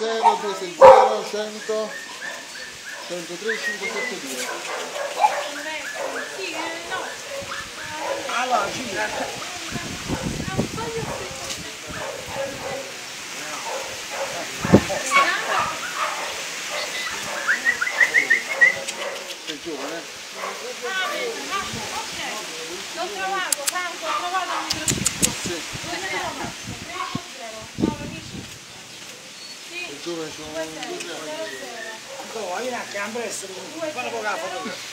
0, 2, 6, 0, 100, 103, 5, 7, 2. Sì, eh, no. Allora, gira. Sei giovane? Ah, ok. L'ho trovato, Franco, giovane sono... Io la gamba è solo... Buona poca foto.